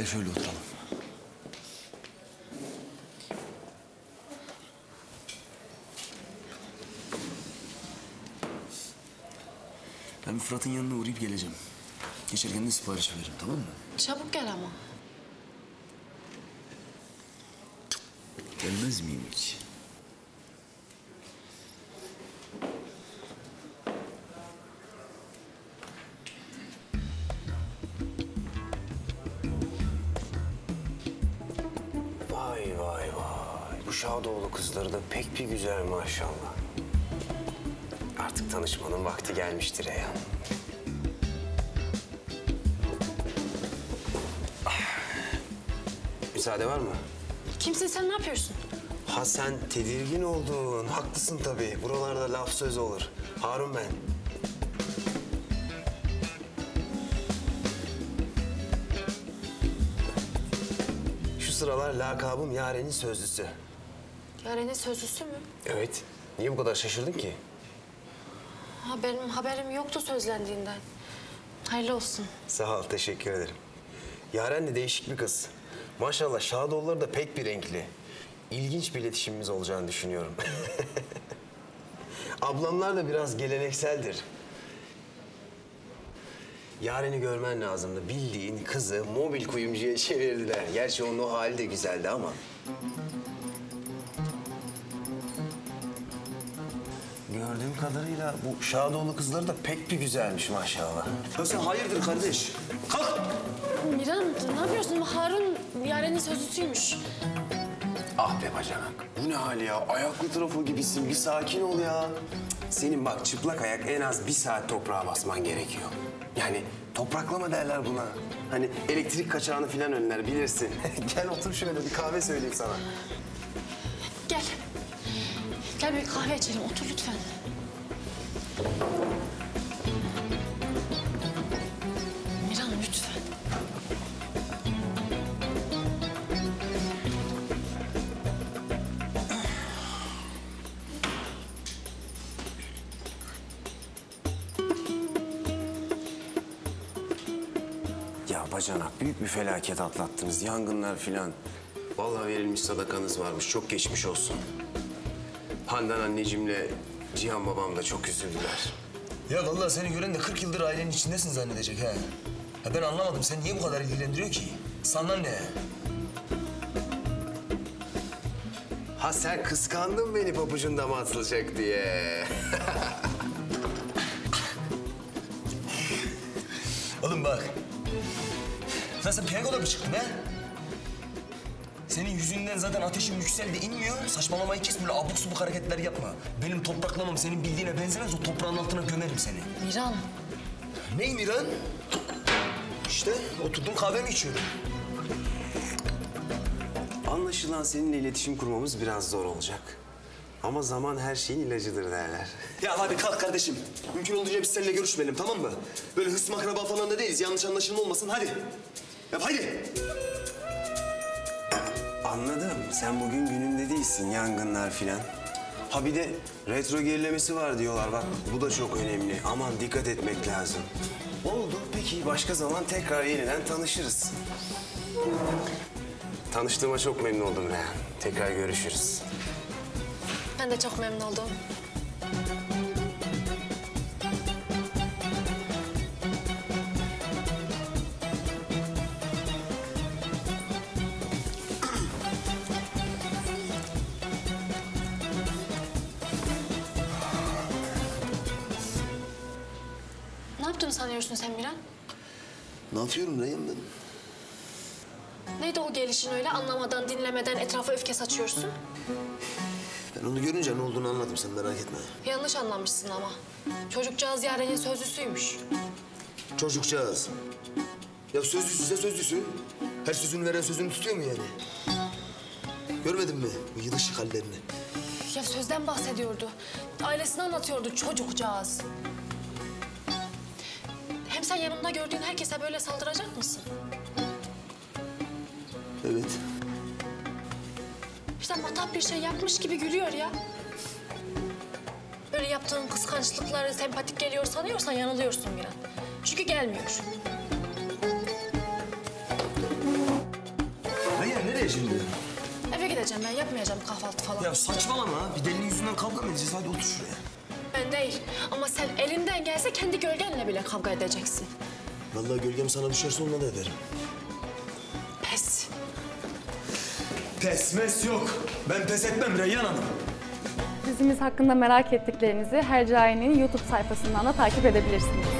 Gel şöyle oturalım. Ben Fırat'ın yanına uğrayıp geleceğim. Geçerken de sipariş veririm tamam mı? Çabuk gel ama. Gelmez miyim hiç? Bu Şadoğlu kızları da pek bir güzel maşallah. Artık tanışmanın vakti gelmiştir ya. Müsaade var mı? Kimsin sen ne yapıyorsun? Ha sen tedirgin oldun. Haklısın tabii. Buralarda laf söz olur. Harun ben. Şu sıralar lakabım Yaren'in sözlüsü. Yaren'in sözlüsü mü? Evet. Niye bu kadar şaşırdın ki? Ha, benim haberim yoktu sözlendiğinden. Hayırlı olsun. Sağ ol, teşekkür ederim. Yaren de değişik bir kız. Maşallah Şadoğulları da pek bir renkli. İlginç bir iletişimimiz olacağını düşünüyorum. Ablamlar da biraz gelenekseldir. Yaren'i görmen lazımdı. Bildiğin kızı mobil kuyumcuya çevirdiler. Gerçi onun o hali de güzeldi ama. Gördüğüm kadarıyla bu Şadoğlu kızları da pek bir güzelmiş maşallah. Ya sen hayırdır kardeş? Kalk! Miran ne yapıyorsun? Harun Yaren'in sözlüsüymüş. Ah be bacanak. Bu ne hal ya? Ayaklı trafo gibisin. Bir sakin ol ya. Senin bak çıplak ayak en az bir saat toprağa basman gerekiyor. Yani topraklama derler buna. Hani elektrik kaçağını falan önler bilirsin. Gel otur şöyle bir kahve söyleyeyim sana. Gel. Gel bir kahve içelim. Otur lütfen. Miran lütfen. Ya bacanak büyük bir felaket atlattınız. Yangınlar filan. Vallahi verilmiş sadakanız varmış. Çok geçmiş olsun. Handan annecimle Cihan babam da çok üzüldüler. Ya vallahi seni gören de 40 yıldır ailenin içindesin zannedecek ha. Ya ben anlamadım. Sen niye bu kadar ilgilendiriyor ki? Sana ne? Ha sen kıskandın beni pabucun dama atılacak diye. Oğlum bak. Lan sen piyangoda mı çıktın ha? Senin yüzünden zaten ateşim yükseldi inmiyor. Saçmalamayı kes böyle abuk subuk hareketler yapma. Benim topraklamam senin bildiğine benzemez. O toprağın altına gömerim seni. Miran. Ney Miran? İşte oturdum kahvemi içiyorum. Anlaşılan seninle iletişim kurmamız biraz zor olacak. Ama zaman her şeyin ilacıdır derler. Ya hadi kalk kardeşim. Mümkün olduğunca biz seninle görüşmeyelim tamam mı? Böyle hısım akraba falan da değiliz. Yanlış anlaşılma olmasın hadi. Yap hadi. Anladım. Sen bugün gününde değilsin. Yangınlar filan. Ha bir de retro gerilemesi var diyorlar. Bak bu da çok önemli. Aman dikkat etmek lazım. Oldu. Peki başka zaman tekrar yeniden tanışırız. Tanıştığıma çok memnun oldum Reyhan. Tekrar görüşürüz. Ben de çok memnun oldum. Yaptığını sanıyorsun sen Miran? Ne yapıyorum Reyhan ben? Neydi o gelişin öyle anlamadan, dinlemeden etrafa öfke saçıyorsun? Ben onu görünce ne olduğunu anladım sen merak etme. Yanlış anlamışsın ama. Çocukcağız Yaren'in sözlüsüymüş. Çocukcağız. Ya sözlüsüse sözlüsü. Her sözünü veren sözünü tutuyor mu yani? Görmedin mi bu yılışık hallerini? Ya sözden bahsediyordu. Ailesini anlatıyordu çocukcağız. Sen yanımda gördüğün herkese böyle saldıracak mısın? Evet. İşte matap bir şey yapmış gibi gülüyor ya. Böyle yaptığın kıskançlıkları sempatik geliyor sanıyorsan yanılıyorsun Miran. Çünkü gelmiyor. şimdi? Eve gideceğim ben yapmayacağım kahvaltı falan. Ya saçmalama. Bir delinin yüzünden kavga mı edeceğiz? Hadi otur şuraya. Değil ama sen elinden gelse kendi gölgenle bile kavga edeceksin. Vallahi gölgem sana düşerse onunla da ederim. Pes. Pes mes yok. Ben pes etmem Reyyan Hanım. Dizimiz hakkında merak ettiklerinizi Hercai'nin YouTube sayfasından da takip edebilirsiniz.